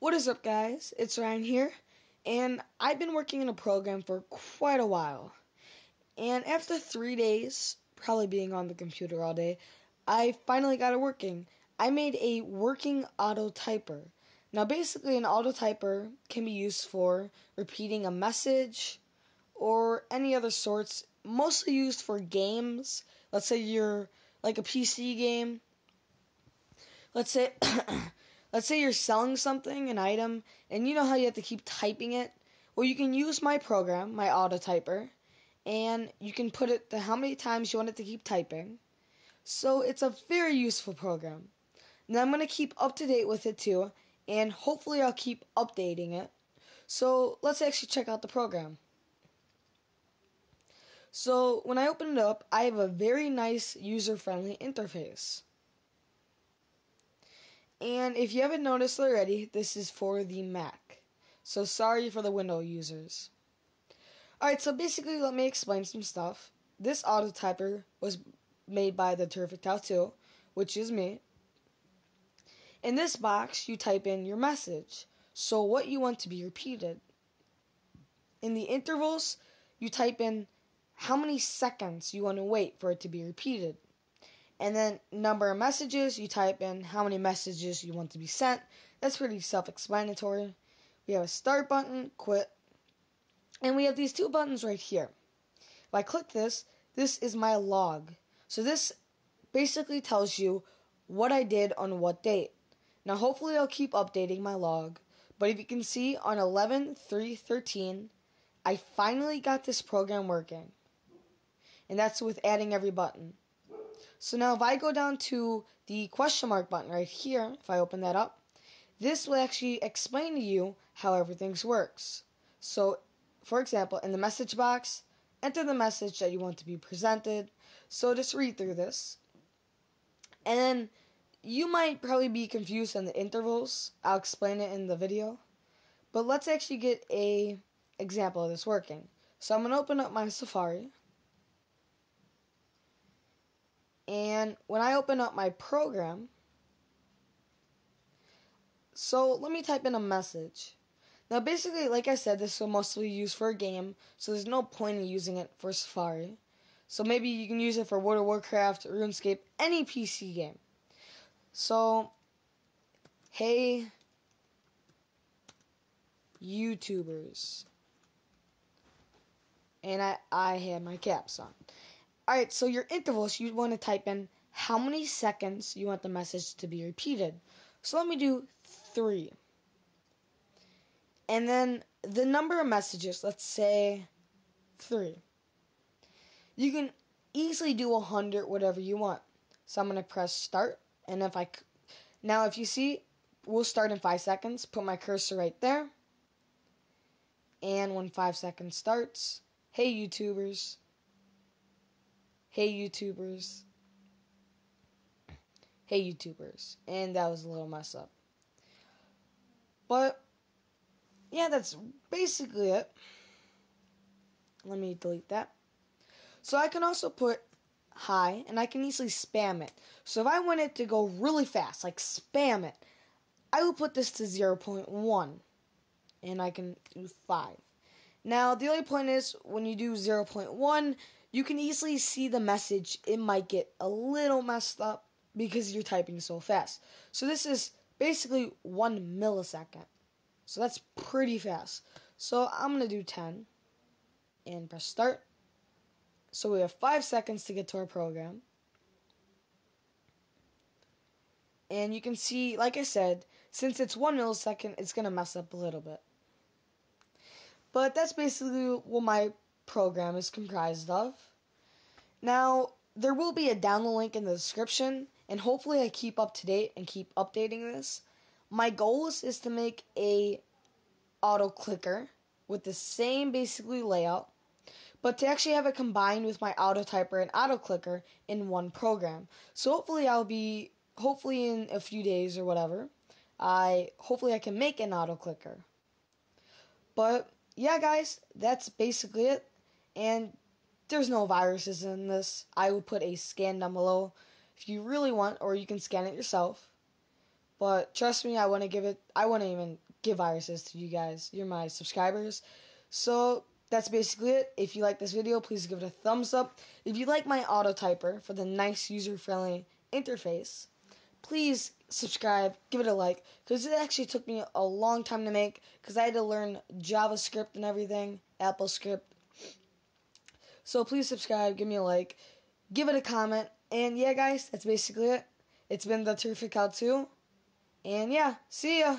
What is up, guys? It's Ryan here, and I've been working in a program for quite a while. And after three days, probably being on the computer all day, I finally got it working. I made a working auto typer. Now, basically, an auto typer can be used for repeating a message or any other sorts, mostly used for games. Let's say you're like a PC game. Let's say. Let's say you're selling something, an item, and you know how you have to keep typing it? Well, you can use my program, my auto typer, and you can put it to how many times you want it to keep typing. So it's a very useful program. Now I'm going to keep up to date with it too, and hopefully I'll keep updating it. So let's actually check out the program. So when I open it up, I have a very nice user-friendly interface. And if you haven't noticed already, this is for the Mac. So sorry for the Windows users. Alright, so basically let me explain some stuff. This auto typer was made by the Terrific How To, which is me. In this box, you type in your message, so what you want to be repeated. In the intervals, you type in how many seconds you want to wait for it to be repeated. And then number of messages, you type in how many messages you want to be sent. That's pretty self-explanatory. We have a start button, quit, and we have these two buttons right here. If I click this, this is my log. So this basically tells you what I did on what date. Now hopefully I'll keep updating my log, but if you can see on 11-3-13, I finally got this program working. And that's with adding every button. So now if I go down to the question mark button right here, if I open that up, this will actually explain to you how everything works. So, for example, in the message box, enter the message that you want to be presented. So just read through this. And then you might probably be confused on the intervals. I'll explain it in the video. But let's actually get a example of this working. So I'm going to open up my Safari. And when I open up my program, so let me type in a message. Now basically, like I said, this will mostly use for a game, so there's no point in using it for Safari. So maybe you can use it for World of Warcraft, RuneScape, any PC game. So, hey, YouTubers. And I, I had my caps on. Alright, so your intervals, you want to type in how many seconds you want the message to be repeated. So let me do three. And then the number of messages, let's say three. You can easily do a hundred, whatever you want. So I'm going to press start. And if I, now if you see, we'll start in five seconds. Put my cursor right there. And when five seconds starts, hey YouTubers, hey YouTubers, hey YouTubers. And that was a little mess up. But, yeah, that's basically it. Let me delete that. So I can also put hi, and I can easily spam it. So if I want it to go really fast, like spam it, I will put this to 0.1, and I can do 5. Now, the only point is, when you do 0.1, you can easily see the message. It might get a little messed up because you're typing so fast. So this is basically one millisecond. So that's pretty fast. So I'm going to do 10 and press start. So we have 5 seconds to get to our program. And you can see, like I said, since it's 1 millisecond, it's going to mess up a little bit. But that's basically what my program is comprised of. Now, there will be a download link in the description, and hopefully I keep up to date and keep updating this. My goal is, is to make a auto clicker with the same basically layout, but to actually have it combined with my auto typer and auto clicker in one program. So hopefully I'll be hopefully in a few days or whatever, I hopefully I can make an auto clicker. But yeah, guys, that's basically it. And there's no viruses in this. I will put a scan down below if you really want, or you can scan it yourself. But trust me, I want to give it. I to even give viruses to you guys. You're my subscribers. So that's basically it. If you like this video, please give it a thumbs up. If you like my auto typer for the nice user-friendly interface, please subscribe, give it a like, because it actually took me a long time to make, because I had to learn JavaScript and everything, AppleScript. So please subscribe, give me a like, give it a comment, and yeah, guys, that's basically it. It's been the Terrific How To, and yeah, see ya!